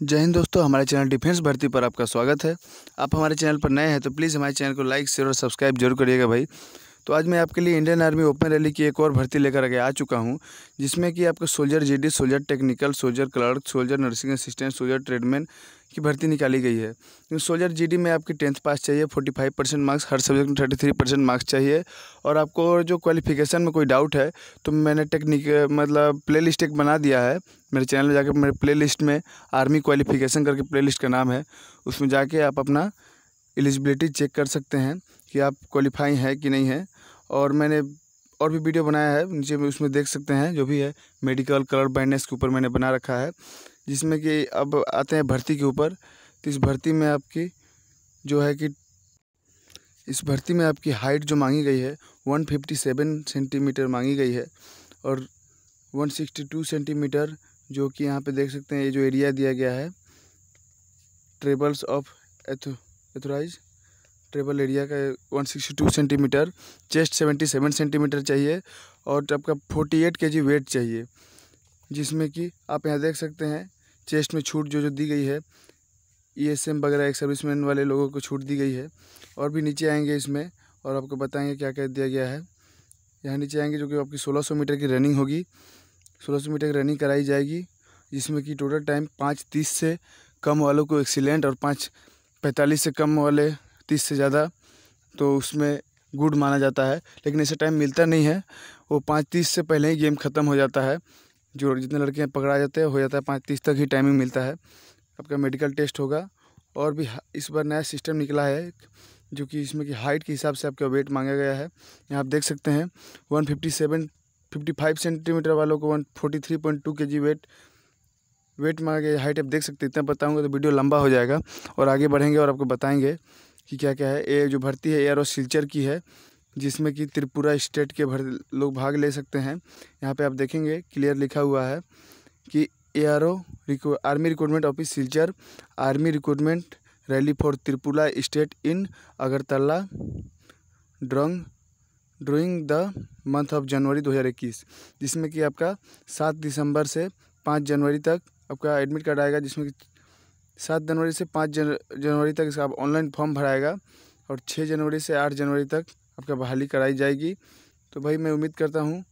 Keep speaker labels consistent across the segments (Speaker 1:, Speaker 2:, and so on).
Speaker 1: जय हिंद दोस्तों, हमारे चैनल डिफेंस भर्ती पर आपका स्वागत है। आप हमारे चैनल पर नए हैं तो प्लीज़ हमारे चैनल को लाइक, शेयर और सब्सक्राइब ज़रूर करिएगा भाई। तो आज मैं आपके लिए इंडियन आर्मी ओपन रैली की एक और भर्ती लेकर आगे आ चुका हूँ, जिसमें कि आपको soldier GD, soldier technical, soldier clerk, soldier nursing assistant, soldier tradesman की भर्ती निकाली गई है। सोल्जर जीडी में आपकी टेंथ पास चाहिए, फोर्टी फाइव परसेंट मार्क्स, हर सब्जेक्ट में थर्टी थ्री परसेंट मार्क्स चाहिए और आपको जो क्वालिफिकेशन में कोई डाउट है तो मैंने टेक्निक मतलब प्ले लिस्ट एक बना दिया है। मेरे चैनल में जाकर मेरे प्ले लिस्ट में आर्मी क्वालिफिकेशन करके प्ले लिस्ट का नाम है, उसमें जाके आप अपना एलिजिबिलिटी चेक कर सकते हैं कि आप क्वालिफाई हैं कि नहीं है। और मैंने और भी वीडियो बनाया है, नीचे में उसमें देख सकते हैं जो भी है मेडिकल कलर बाइंडनेस के ऊपर मैंने बना रखा है, जिसमें कि अब आते हैं भर्ती के ऊपर तो इस भर्ती में आपकी जो है कि, इस भर्ती में आपकी हाइट जो मांगी गई है वन फिफ्टी सेवन सेंटीमीटर मांगी गई है, और वन सिक्सटी टू सेंटीमीटर जो कि यहाँ पे देख सकते हैं, ये जो एरिया दिया गया है tribals of authorised tribal area का one sixty two centimetre, chest seventy seven centimetre चाहिए और आपका फोर्टी एट के जी वेट चाहिए, जिसमें कि आप यहाँ देख सकते हैं, चेस्ट में छूट जो जो दी गई है ई एस एम वगैरह एक सर्विसमैन वाले लोगों को छूट दी गई है, और भी नीचे आएँगे इसमें, और आपको बताएँगे क्या क्या दिया गया है। यहाँ नीचे आएँगे जो कि आपकी सोलह सौ मीटर की रनिंग होगी, सोलह सौ मीटर की रनिंग कराई जाएगी, जिसमें कि टोटल टाइम पाँच तीस से कम वालों को एक्सीलेंट और पाँच पैंतालीस से कम वाले तीस से ज़्यादा तो उसमें गुड माना जाता है। लेकिन ऐसे टाइम मिलता नहीं है। वो पाँच तीस से पहले ही गेम ख़त्म हो जाता है। जो जितने लड़के पकड़ा जाते हैं, हो जाता है पाँच तीस तक ही टाइमिंग मिलता है। आपका मेडिकल टेस्ट होगा। और भी इस बार नया सिस्टम निकला है, जो कि इसमें कि हाइट के हिसाब से आपका वेट मांगा गया है। यहाँ आप देख सकते हैं one fifty seven fifty five centimetre वालों को one forty three point two K G weight wait मांगा गया हाइट आप देख सकते हैं, इतना बताऊँगा तो वीडियो लंबा हो जाएगा। और आगे बढ़ेंगे और आपको बताएँगे। कि क्या क्या है? ये जो भर्ती है एयर सिल्चर की है, जिसमें कि त्रिपुरा स्टेट के भर, लोग भाग ले सकते हैं। यहाँ पे आप देखेंगे, क्लियर लिखा हुआ है कि A R O army recruitment office Silchar army recruitment rally for Tripura state in Agartala during during the month of January 2021 जिसमें कि आपका सात दिसंबर से पाँच जनवरी तक आपका एडमिट कार्ड आएगा, जिसमें कि सात जनवरी से पाँच जन, जनवरी तक इसका ऑनलाइन फॉर्म भराएगा और छः जनवरी से आठ जनवरी तक आपका बहाली कराई जाएगी। तो भाई मैं उम्मीद करता हूँ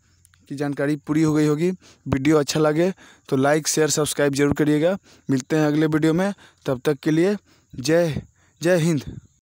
Speaker 1: कि जानकारी पूरी हो गई होगी। वीडियो अच्छा लगे तो लाइक शेयर सब्सक्राइब ज़रूर करिएगा। मिलते हैं अगले वीडियो में। तब तक के लिए जय जय हिंद।